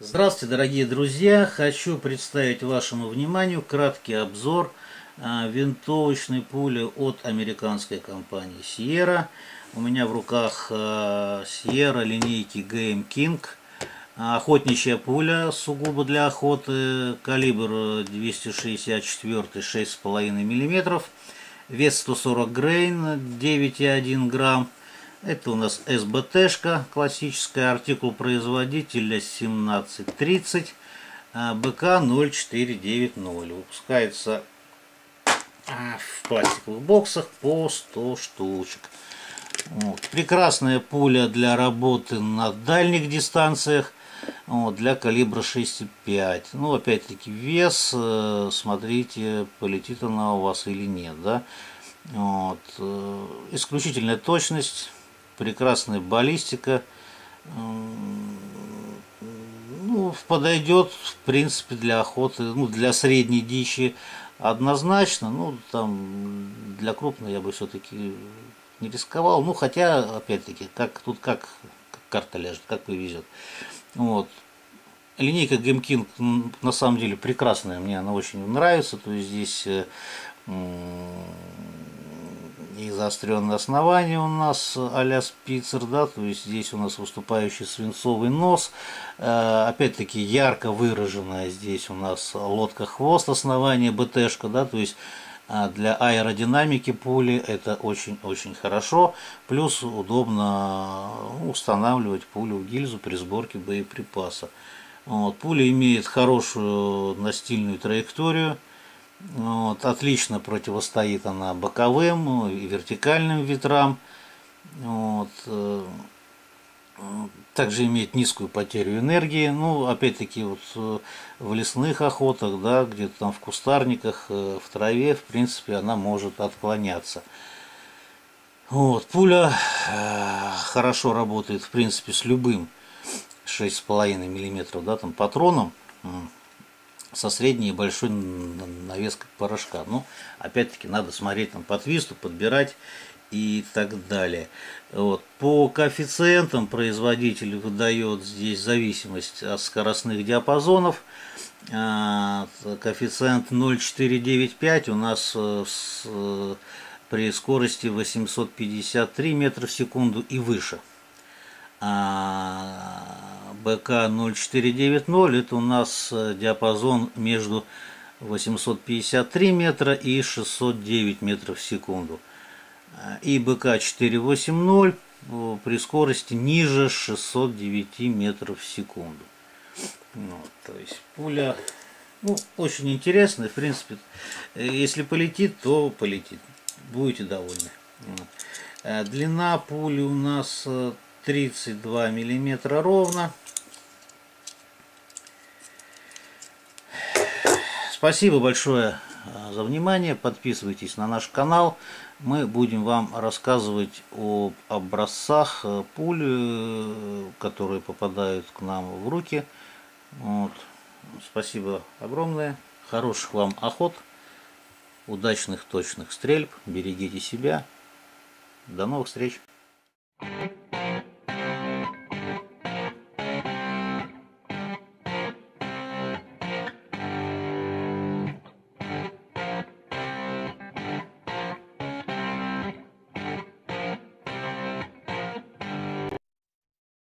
Здравствуйте, дорогие друзья! Хочу представить вашему вниманию краткий обзор а, винтовочной пули от американской компании Sierra. У меня в руках а, Sierra линейки Game King. Охотничья пуля сугубо для охоты, калибр 264 6,5 мм, вес 140 грейн, 9,1 грамм. Это у нас СБТшка, классическая, артикул производителя 1730, БК 0490. Выпускается а, в пластиковых боксах по 100 штучек. Вот. Прекрасная пуля для работы на дальних дистанциях вот, для калибра 6,5. Ну, опять-таки, вес, э, смотрите, полетит она у вас или нет. Да? Вот. Э, исключительная точность прекрасная баллистика. Ну, подойдет, в принципе, для охоты, ну, для средней дичи однозначно. Ну, там, для крупной я бы все-таки не рисковал. Ну, хотя, опять-таки, как тут как, карта ляжет, как повезет. Вот. Линейка GameKing на самом деле прекрасная, мне она очень нравится. То есть здесь э, и заостренное основание у нас а-ля спицер, да, то есть здесь у нас выступающий свинцовый нос, э, опять-таки ярко выраженная здесь у нас лодка-хвост основание БТшка, да, то есть э, для аэродинамики пули это очень-очень хорошо, плюс удобно устанавливать пулю в гильзу при сборке боеприпаса. Вот, пуля имеет хорошую настильную траекторию, вот, отлично противостоит она боковым и вертикальным ветрам. Вот, э, также имеет низкую потерю энергии. Ну, опять-таки, вот э, в лесных охотах, да, где-то там в кустарниках, э, в траве, в принципе, она может отклоняться. Вот, пуля хорошо работает, в принципе, с любым 6,5 мм, да, там, патроном со средней и большой навеской порошка. Ну, опять-таки, надо смотреть там по твисту, подбирать и так далее. Вот. По коэффициентам производитель выдает здесь зависимость от скоростных диапазонов. А, коэффициент 0,495 у нас э, э, при скорости 853 метра в секунду и выше. А БК 0490 это у нас э, диапазон между 853 метра и 609 метров в секунду. И БК 480 э, при скорости ниже 609 метров в секунду. Ну, то есть пуля ну, очень интересная. В принципе, э, если полетит, то полетит. Будете довольны. Длина пули у нас 32 миллиметра ровно. Спасибо большое э, за внимание. Подписывайтесь на наш канал. Мы будем вам рассказывать об образцах э, пуль, э, которые попадают к нам в руки. Вот. Спасибо огромное. Хороших вам охот. Удачных точных стрельб. Берегите себя. До новых встреч. Thank you.